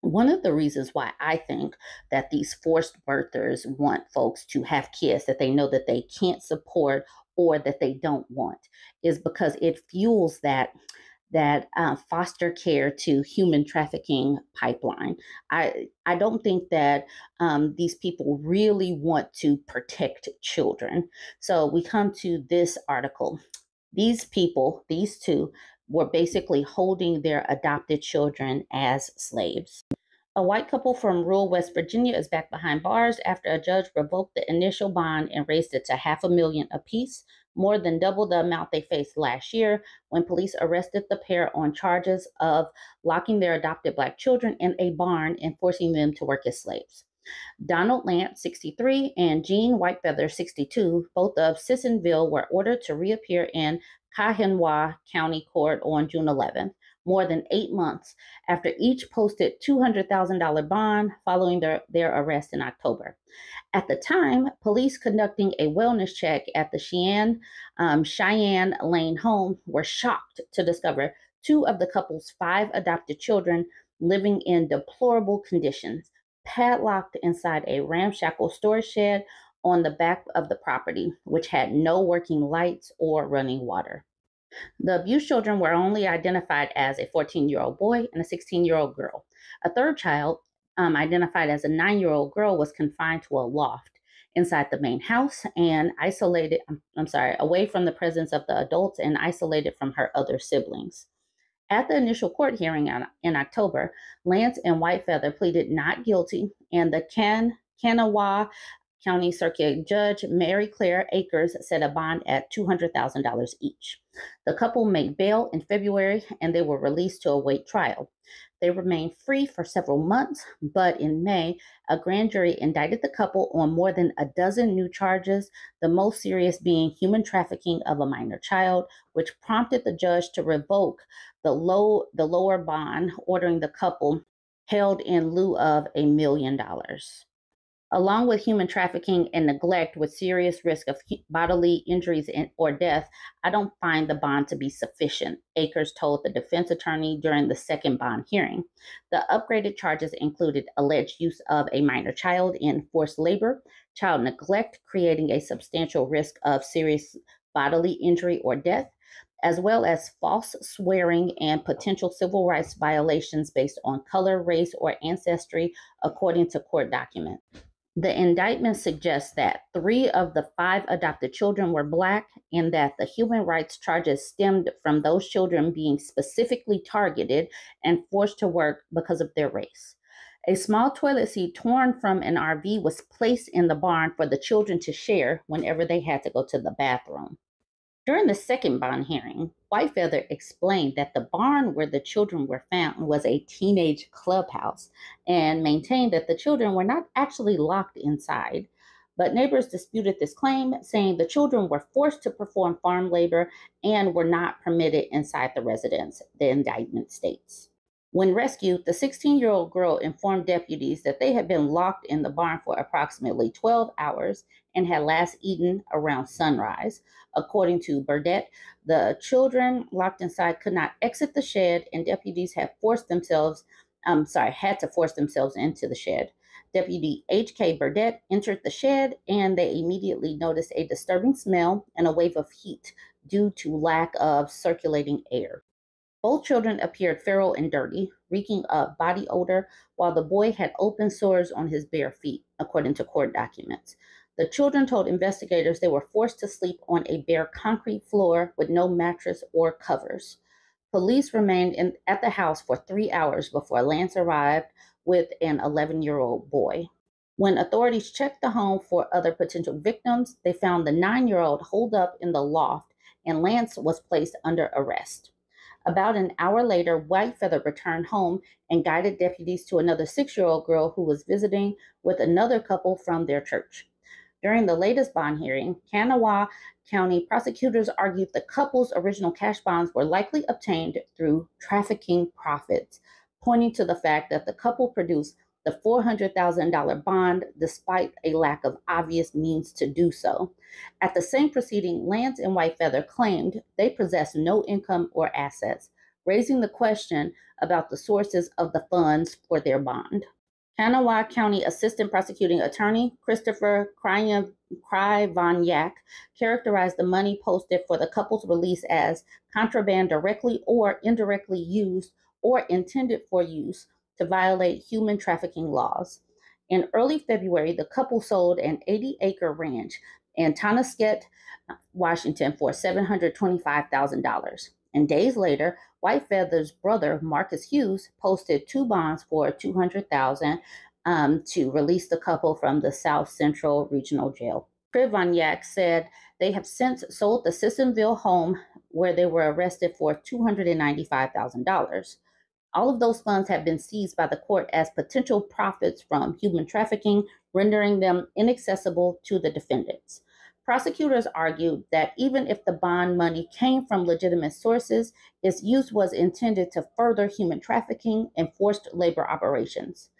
One of the reasons why I think that these forced birthers want folks to have kids that they know that they can't support or that they don't want is because it fuels that that uh, foster care to human trafficking pipeline. I I don't think that um, these people really want to protect children. So we come to this article. These people, these two, were basically holding their adopted children as slaves. A white couple from rural West Virginia is back behind bars after a judge revoked the initial bond and raised it to half a million apiece, more than double the amount they faced last year when police arrested the pair on charges of locking their adopted black children in a barn and forcing them to work as slaves. Donald Lance, 63, and Jean Whitefeather, 62, both of Sissonville, were ordered to reappear in Kahinawa County Court on June 11th, more than eight months after each posted $200,000 bond following their, their arrest in October. At the time, police conducting a wellness check at the Cheyenne, um, Cheyenne Lane home were shocked to discover two of the couple's five adopted children living in deplorable conditions, padlocked inside a ramshackle storage shed on the back of the property, which had no working lights or running water. The abused children were only identified as a 14 year old boy and a 16 year old girl. A third child, um, identified as a nine year old girl, was confined to a loft inside the main house and isolated, I'm sorry, away from the presence of the adults and isolated from her other siblings. At the initial court hearing in October, Lance and Whitefeather pleaded not guilty, and the Can Kanawha County Circuit Judge Mary Claire Akers set a bond at $200,000 each. The couple made bail in February and they were released to await trial. They remained free for several months, but in May, a grand jury indicted the couple on more than a dozen new charges, the most serious being human trafficking of a minor child, which prompted the judge to revoke the low the lower bond, ordering the couple held in lieu of a million dollars along with human trafficking and neglect with serious risk of bodily injuries or death, I don't find the bond to be sufficient, Akers told the defense attorney during the second bond hearing. The upgraded charges included alleged use of a minor child in forced labor, child neglect, creating a substantial risk of serious bodily injury or death, as well as false swearing and potential civil rights violations based on color, race, or ancestry, according to court documents. The indictment suggests that three of the five adopted children were Black and that the human rights charges stemmed from those children being specifically targeted and forced to work because of their race. A small toilet seat torn from an RV was placed in the barn for the children to share whenever they had to go to the bathroom. During the second bond hearing, Whitefeather explained that the barn where the children were found was a teenage clubhouse and maintained that the children were not actually locked inside. But neighbors disputed this claim, saying the children were forced to perform farm labor and were not permitted inside the residence, the indictment states. When rescued, the 16 year old girl informed deputies that they had been locked in the barn for approximately 12 hours and had last eaten around sunrise. According to Burdett, the children locked inside could not exit the shed, and deputies had forced themselves, um, sorry, had to force themselves into the shed. Deputy H.K. Burdett entered the shed and they immediately noticed a disturbing smell and a wave of heat due to lack of circulating air. Both children appeared feral and dirty, reeking of body odor, while the boy had open sores on his bare feet, according to court documents. The children told investigators they were forced to sleep on a bare concrete floor with no mattress or covers. Police remained in, at the house for three hours before Lance arrived with an 11 year old boy. When authorities checked the home for other potential victims, they found the nine year old holed up in the loft, and Lance was placed under arrest. About an hour later, Whitefeather returned home and guided deputies to another six year old girl who was visiting with another couple from their church. During the latest bond hearing, Kanawha County prosecutors argued the couple's original cash bonds were likely obtained through trafficking profits, pointing to the fact that the couple produced the $400,000 bond despite a lack of obvious means to do so. At the same proceeding, Lance and Whitefeather claimed they possessed no income or assets, raising the question about the sources of the funds for their bond. Kanawha County Assistant Prosecuting Attorney Christopher Krivoniak characterized the money posted for the couple's release as contraband directly or indirectly used or intended for use to violate human trafficking laws. In early February, the couple sold an 80 acre ranch in Tonasket, Washington for $725,000. And days later, Whitefeather's brother, Marcus Hughes, posted two bonds for 200000 um, to release the couple from the South Central Regional Jail. Krivoniak said they have since sold the Sissonville home where they were arrested for $295,000. All of those funds have been seized by the court as potential profits from human trafficking, rendering them inaccessible to the defendants. Prosecutors argued that even if the bond money came from legitimate sources, its use was intended to further human trafficking and forced labor operations.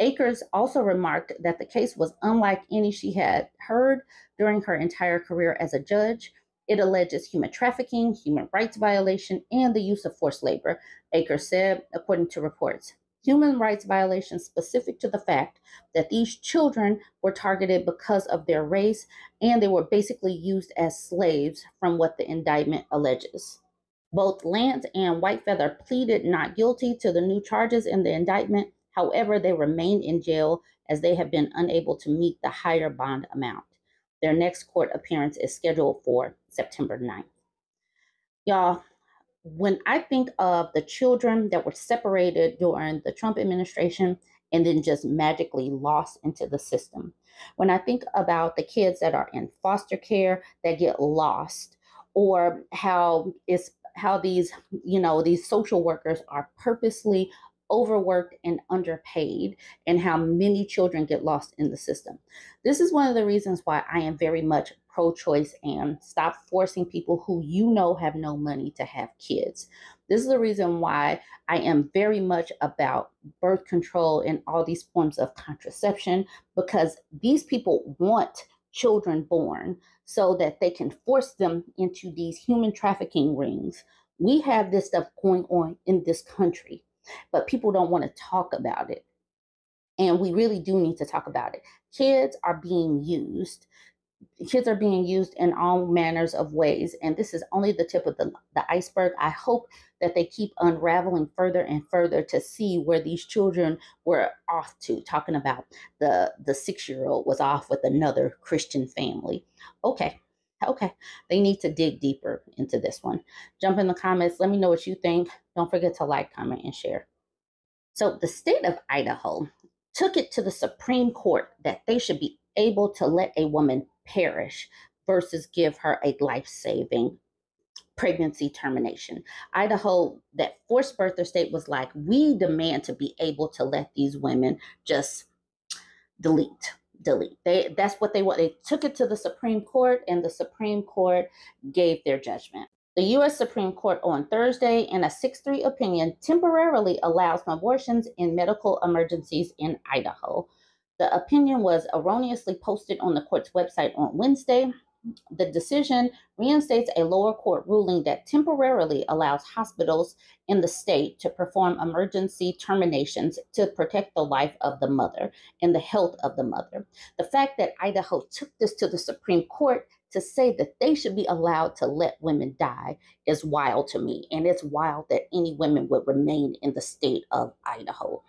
Akers also remarked that the case was unlike any she had heard during her entire career as a judge. It alleges human trafficking, human rights violation, and the use of forced labor, Akers said, according to reports human rights violations specific to the fact that these children were targeted because of their race and they were basically used as slaves, from what the indictment alleges. Both Lance and Whitefeather pleaded not guilty to the new charges in the indictment. However, they remain in jail as they have been unable to meet the higher bond amount. Their next court appearance is scheduled for September 9th. Y'all, when I think of the children that were separated during the Trump administration and then just magically lost into the system, when I think about the kids that are in foster care that get lost, or how it's how these you know these social workers are purposely overworked and underpaid and how many children get lost in the system. This is one of the reasons why I am very much pro choice and stop forcing people who you know have no money to have kids. This is the reason why I am very much about birth control and all these forms of contraception because these people want children born so that they can force them into these human trafficking rings. We have this stuff going on in this country but people don't want to talk about it. And we really do need to talk about it. Kids are being used. Kids are being used in all manners of ways. And this is only the tip of the, the iceberg. I hope that they keep unraveling further and further to see where these children were off to, talking about the, the six year old was off with another Christian family. Okay, okay, they need to dig deeper into this one. Jump in the comments. Let me know what you think. Don't forget to like, comment, and share. So, the state of Idaho took it to the Supreme Court that they should be able to let a woman perish versus give her a life saving pregnancy termination. Idaho, that forced birther state, was like, we demand to be able to let these women just delete delete. They that's what they want. They took it to the Supreme Court, and the Supreme Court gave their judgment. The U.S. Supreme Court on Thursday, in a 6 3 opinion, temporarily allows abortions in medical emergencies in Idaho. The opinion was erroneously posted on the court's website on Wednesday. The decision reinstates a lower court ruling that temporarily allows hospitals in the state to perform emergency terminations to protect the life of the mother and the health of the mother. The fact that Idaho took this to the Supreme Court to say that they should be allowed to let women die is wild to me. And it's wild that any women would remain in the state of Idaho.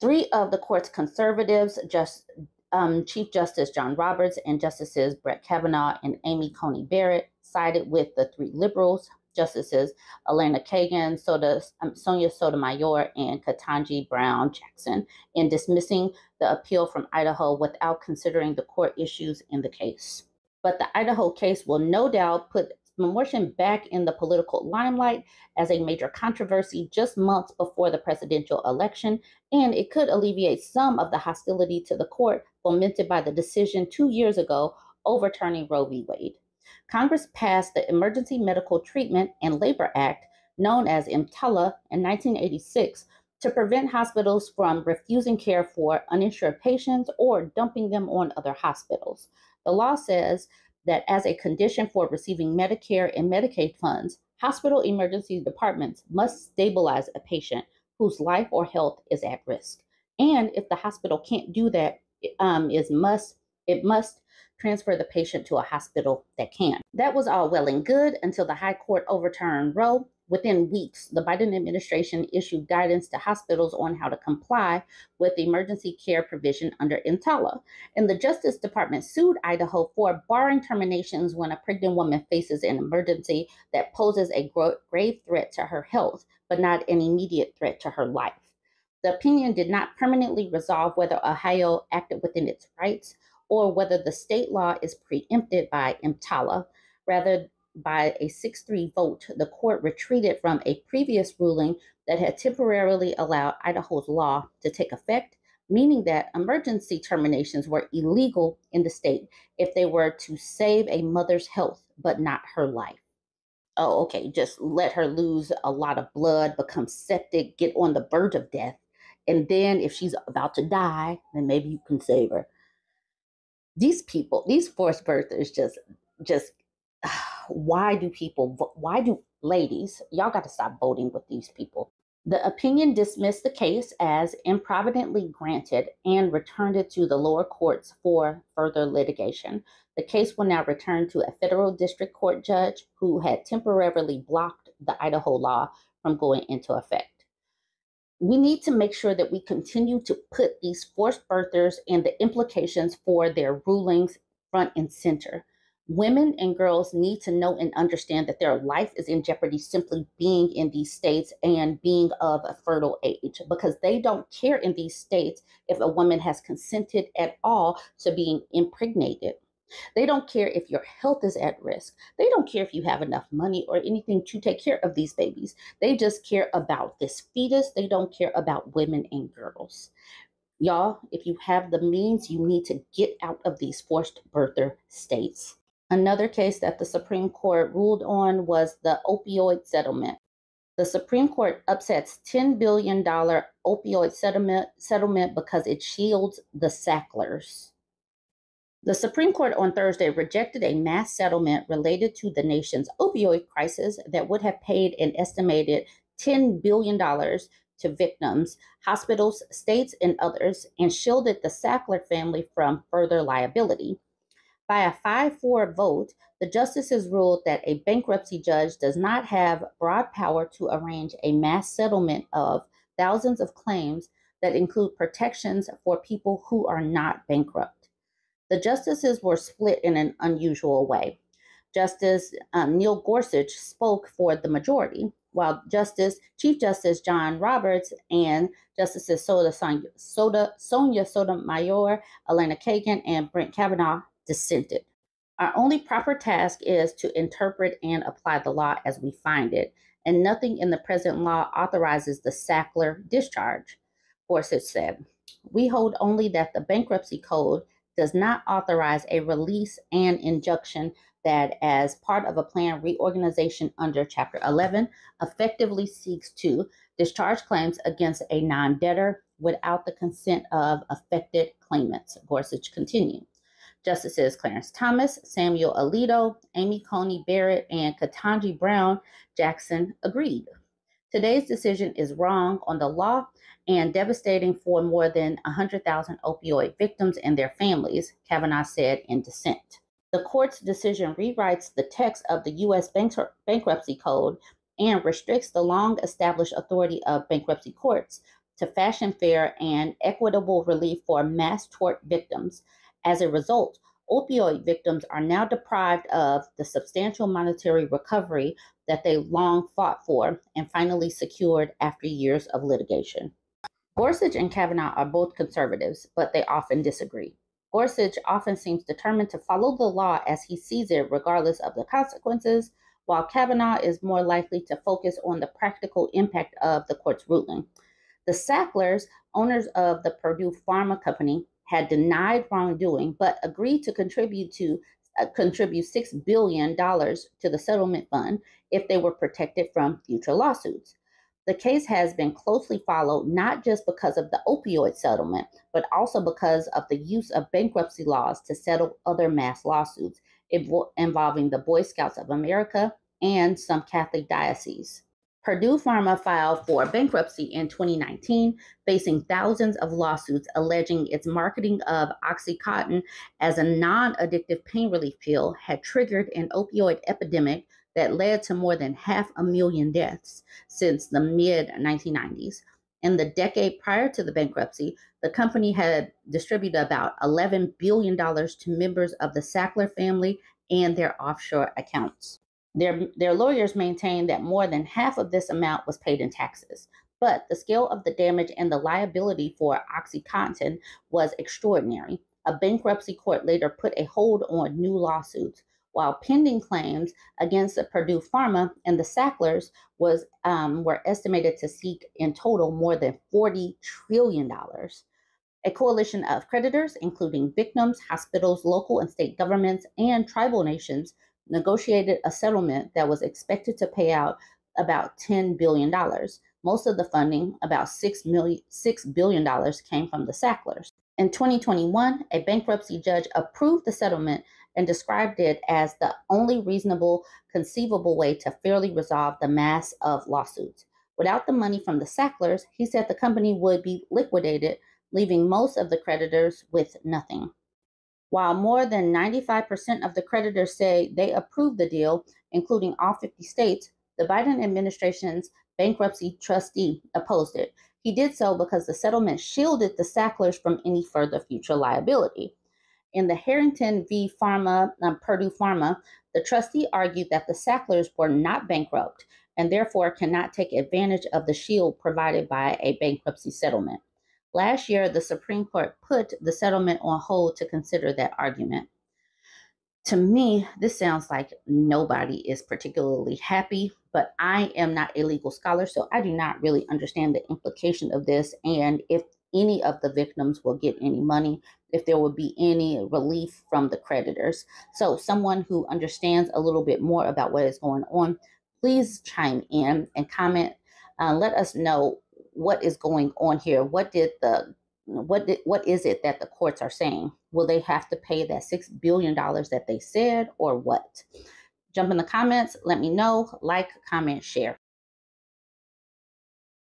Three of the court's conservatives, just um, Chief Justice John Roberts and Justices Brett Kavanaugh and Amy Coney Barrett sided with the three liberals, Justices Elena Kagan, Soda, um, Sonia Sotomayor, and Ketanji Brown Jackson, in dismissing the appeal from Idaho without considering the court issues in the case. But the Idaho case will no doubt put abortion back in the political limelight as a major controversy just months before the presidential election, and it could alleviate some of the hostility to the court fomented by the decision two years ago overturning Roe v. Wade. Congress passed the Emergency Medical Treatment and Labor Act, known as EMTALA, in 1986 to prevent hospitals from refusing care for uninsured patients or dumping them on other hospitals. The law says that as a condition for receiving Medicare and Medicaid funds, hospital emergency departments must stabilize a patient whose life or health is at risk. And if the hospital can't do that, um, is must it must transfer the patient to a hospital that can. That was all well and good until the High Court overturned Roe Within weeks, the Biden administration issued guidance to hospitals on how to comply with the emergency care provision under EMTALA. And the Justice Department sued Idaho for barring terminations when a pregnant woman faces an emergency that poses a grave threat to her health, but not an immediate threat to her life. The opinion did not permanently resolve whether Ohio acted within its rights or whether the state law is preempted by EMTALA. Rather, by a 6 3 vote, the court retreated from a previous ruling that had temporarily allowed Idaho's law to take effect, meaning that emergency terminations were illegal in the state if they were to save a mother's health but not her life. Oh, okay, just let her lose a lot of blood, become septic, get on the verge of death. And then if she's about to die, then maybe you can save her. These people, these forced birthers just just why do people, why do ladies, y'all got to stop voting with these people. The opinion dismissed the case as improvidently granted and returned it to the lower courts for further litigation. The case will now return to a federal district court judge who had temporarily blocked the Idaho law from going into effect. We need to make sure that we continue to put these forced birthers and the implications for their rulings front and center. Women and girls need to know and understand that their life is in jeopardy simply being in these states and being of a fertile age because they don't care in these states if a woman has consented at all to being impregnated. They don't care if your health is at risk. They don't care if you have enough money or anything to take care of these babies. They just care about this fetus. They don't care about women and girls. Y'all, if you have the means, you need to get out of these forced birther states. Another case that the Supreme Court ruled on was the opioid settlement. The Supreme Court upsets $10 billion opioid settlement, settlement because it shields the Sacklers. The Supreme Court on Thursday rejected a mass settlement related to the nation's opioid crisis that would have paid an estimated $10 billion to victims, hospitals, states, and others, and shielded the Sackler family from further liability. By a 5 4 vote, the justices ruled that a bankruptcy judge does not have broad power to arrange a mass settlement of thousands of claims that include protections for people who are not bankrupt. The justices were split in an unusual way. Justice um, Neil Gorsuch spoke for the majority, while Justice Chief Justice John Roberts and Justices Soda, Soda, Sonia Sotomayor, Elena Kagan, and Brett Kavanaugh dissented. Our only proper task is to interpret and apply the law as we find it, and nothing in the present law authorizes the Sackler discharge. Gorsuch said, We hold only that the bankruptcy code does not authorize a release and injunction that, as part of a planned reorganization under Chapter 11, effectively seeks to discharge claims against a non debtor without the consent of affected claimants. Gorsuch continued. Justices Clarence Thomas, Samuel Alito, Amy Coney Barrett, and Ketanji Brown Jackson agreed. Today's decision is wrong on the law and devastating for more than 100,000 opioid victims and their families, Kavanaugh said in dissent. The court's decision rewrites the text of the U.S. Bank- Bankruptcy Code and restricts the long established authority of bankruptcy courts to fashion fair and equitable relief for mass tort victims as a result, opioid victims are now deprived of the substantial monetary recovery that they long fought for and finally secured after years of litigation. Gorsuch and Kavanaugh are both conservatives, but they often disagree. Gorsuch often seems determined to follow the law as he sees it, regardless of the consequences, while Kavanaugh is more likely to focus on the practical impact of the court's ruling. The Sacklers, owners of the Purdue Pharma Company, had denied wrongdoing but agreed to contribute to Uh, contribute six billion dollars to the settlement fund if they were protected from future lawsuits. The case has been closely followed not just because of the opioid settlement, but also because of the use of bankruptcy laws to settle other mass lawsuits, involving the Boy Scouts of America and some Catholic dioceses. Purdue Pharma filed for bankruptcy in 2019, facing thousands of lawsuits alleging its marketing of Oxycontin as a non addictive pain relief pill had triggered an opioid epidemic that led to more than half a million deaths since the mid 1990s. In the decade prior to the bankruptcy, the company had distributed about $11 billion to members of the Sackler family and their offshore accounts. Their, their lawyers maintained that more than half of this amount was paid in taxes. But the scale of the damage and the liability for OxyContin was extraordinary. A bankruptcy court later put a hold on new lawsuits, while pending claims against the Purdue Pharma and the Sacklers was um, were estimated to seek in total more than forty trillion dollars. A coalition of creditors, including victims, hospitals, local and state governments, and tribal nations, negotiated a settlement that was expected to pay out about $10 billion. Most of the funding, about $6, million, $6 billion, came from the Sacklers. In 2021, a bankruptcy judge approved the settlement and described it as the only reasonable, conceivable way to fairly resolve the mass of lawsuits. Without the money from the Sacklers, he said the company would be liquidated, leaving most of the creditors with nothing. While more than 95% of the creditors say they approve the deal, including all 50 states, the Biden administration's bankruptcy trustee opposed it. He did so because the settlement shielded the Sacklers from any further future liability. In the Harrington v. Pharma, um, Purdue Pharma, the trustee argued that the Sacklers were not bankrupt and therefore cannot take advantage of the shield provided by a bankruptcy settlement. Last year, the Supreme Court put the settlement on hold to consider that argument. To me, this sounds like nobody is particularly happy, but I am not a legal scholar, so I do not really understand the implication of this and if any of the victims will get any money, if there will be any relief from the creditors. So, someone who understands a little bit more about what is going on, please chime in and comment. Uh, let us know what is going on here? What did the what did, what is it that the courts are saying? Will they have to pay that six billion dollars that they said, or what? Jump in the comments. Let me know. Like, comment, share.